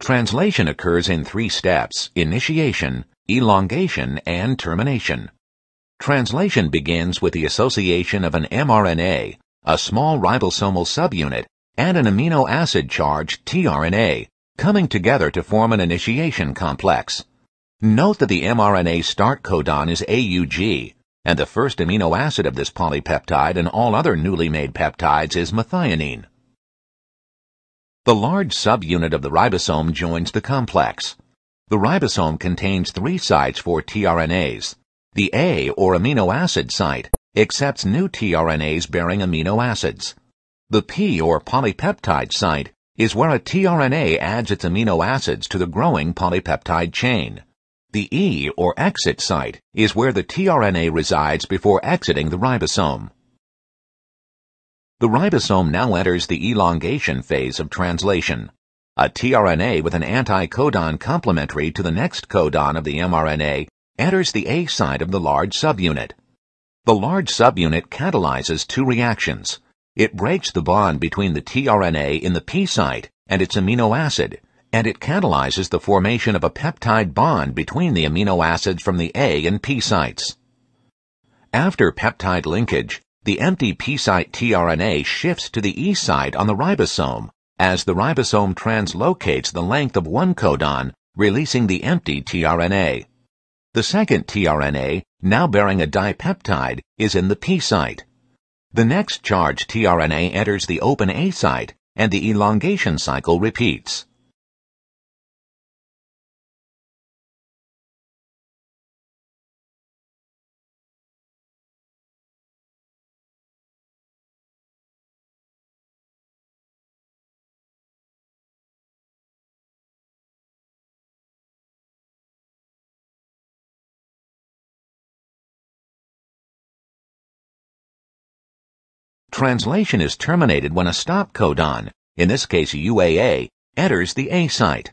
Translation occurs in three steps, initiation, elongation, and termination. Translation begins with the association of an mRNA, a small ribosomal subunit, and an amino acid charged tRNA, coming together to form an initiation complex. Note that the mRNA start codon is AUG, and the first amino acid of this polypeptide and all other newly made peptides is methionine. The large subunit of the ribosome joins the complex. The ribosome contains three sites for tRNAs. The A, or amino acid site, accepts new tRNAs bearing amino acids. The P, or polypeptide site, is where a tRNA adds its amino acids to the growing polypeptide chain. The E, or exit site, is where the tRNA resides before exiting the ribosome. The ribosome now enters the elongation phase of translation. A tRNA with an anticodon complementary to the next codon of the mRNA enters the A site of the large subunit. The large subunit catalyzes two reactions. It breaks the bond between the tRNA in the P site and its amino acid, and it catalyzes the formation of a peptide bond between the amino acids from the A and P sites. After peptide linkage, the empty P site tRNA shifts to the E site on the ribosome as the ribosome translocates the length of one codon, releasing the empty tRNA. The second tRNA, now bearing a dipeptide, is in the P site. The next charged tRNA enters the open A site, and the elongation cycle repeats. Translation is terminated when a stop codon, in this case UAA, enters the A site.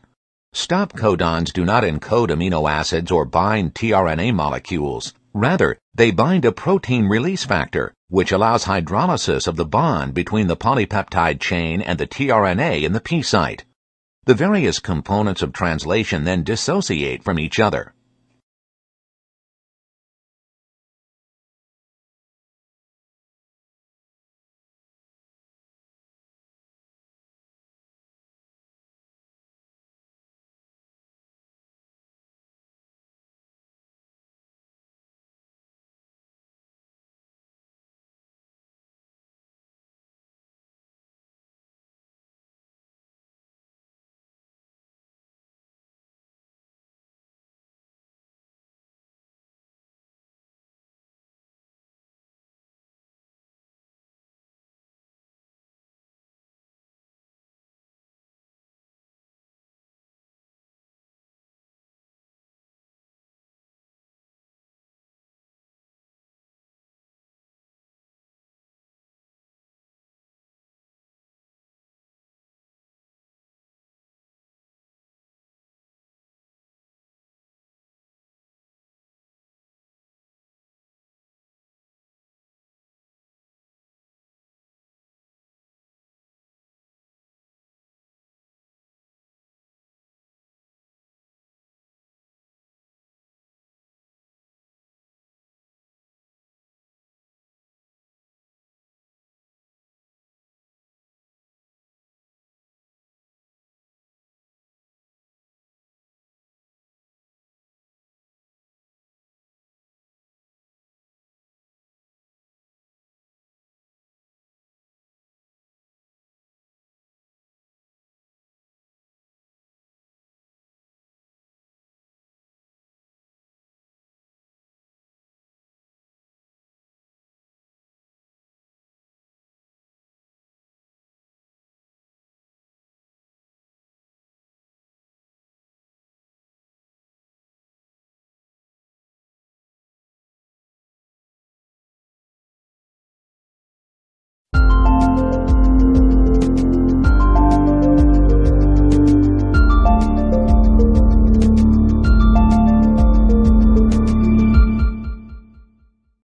Stop codons do not encode amino acids or bind tRNA molecules. Rather, they bind a protein release factor, which allows hydrolysis of the bond between the polypeptide chain and the tRNA in the P site. The various components of translation then dissociate from each other.